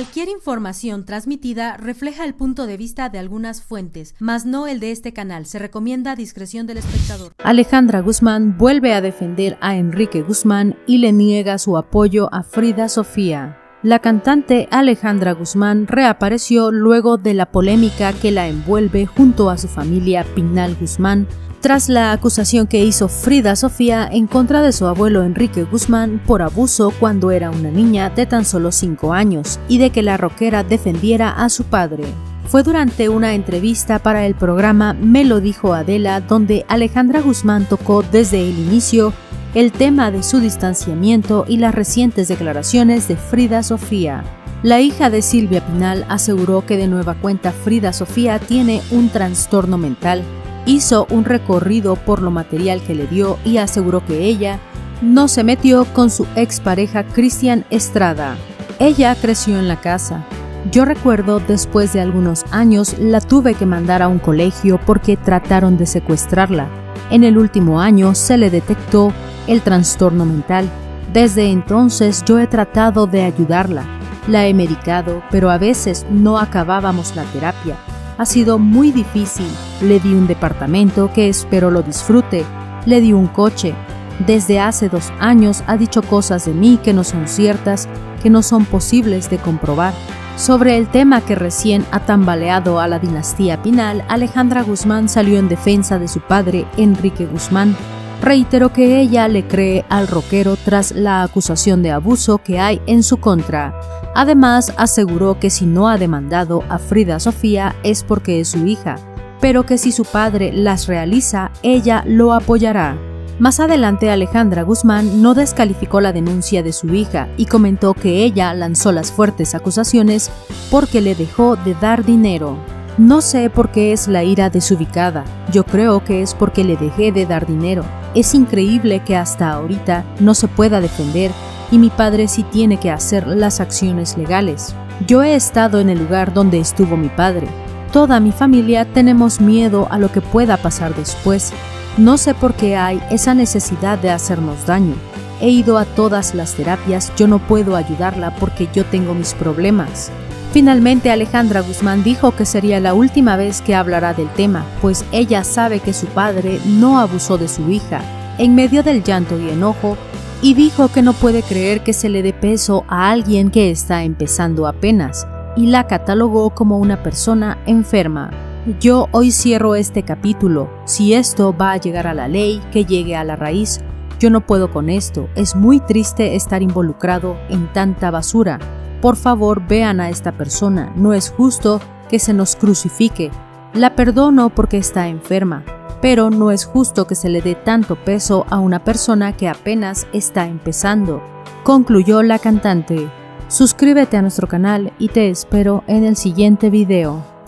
Cualquier información transmitida refleja el punto de vista de algunas fuentes, mas no el de este canal. Se recomienda discreción del espectador. Alejandra Guzmán vuelve a defender a Enrique Guzmán y le niega su apoyo a Frida Sofía. La cantante Alejandra Guzmán reapareció luego de la polémica que la envuelve junto a su familia Pinal Guzmán tras la acusación que hizo Frida Sofía en contra de su abuelo Enrique Guzmán por abuso cuando era una niña de tan solo 5 años y de que la rockera defendiera a su padre. Fue durante una entrevista para el programa Me lo dijo Adela donde Alejandra Guzmán tocó desde el inicio el tema de su distanciamiento y las recientes declaraciones de Frida Sofía. La hija de Silvia Pinal aseguró que de nueva cuenta Frida Sofía tiene un trastorno mental hizo un recorrido por lo material que le dio y aseguró que ella no se metió con su expareja Cristian Estrada. Ella creció en la casa. Yo recuerdo después de algunos años la tuve que mandar a un colegio porque trataron de secuestrarla. En el último año se le detectó el trastorno mental. Desde entonces yo he tratado de ayudarla. La he medicado, pero a veces no acabábamos la terapia ha sido muy difícil. Le di un departamento que espero lo disfrute. Le di un coche. Desde hace dos años ha dicho cosas de mí que no son ciertas, que no son posibles de comprobar. Sobre el tema que recién ha tambaleado a la dinastía Pinal, Alejandra Guzmán salió en defensa de su padre, Enrique Guzmán. Reiteró que ella le cree al rockero tras la acusación de abuso que hay en su contra. Además, aseguró que si no ha demandado a Frida Sofía es porque es su hija, pero que si su padre las realiza, ella lo apoyará. Más adelante Alejandra Guzmán no descalificó la denuncia de su hija y comentó que ella lanzó las fuertes acusaciones porque le dejó de dar dinero. No sé por qué es la ira desubicada, yo creo que es porque le dejé de dar dinero. Es increíble que hasta ahorita no se pueda defender y mi padre sí tiene que hacer las acciones legales. Yo he estado en el lugar donde estuvo mi padre. Toda mi familia tenemos miedo a lo que pueda pasar después. No sé por qué hay esa necesidad de hacernos daño. He ido a todas las terapias, yo no puedo ayudarla porque yo tengo mis problemas. Finalmente Alejandra Guzmán dijo que sería la última vez que hablará del tema, pues ella sabe que su padre no abusó de su hija. En medio del llanto y enojo, y dijo que no puede creer que se le dé peso a alguien que está empezando apenas, y la catalogó como una persona enferma. Yo hoy cierro este capítulo. Si esto va a llegar a la ley, que llegue a la raíz. Yo no puedo con esto. Es muy triste estar involucrado en tanta basura. Por favor, vean a esta persona. No es justo que se nos crucifique. La perdono porque está enferma, pero no es justo que se le dé tanto peso a una persona que apenas está empezando, concluyó la cantante. Suscríbete a nuestro canal y te espero en el siguiente video.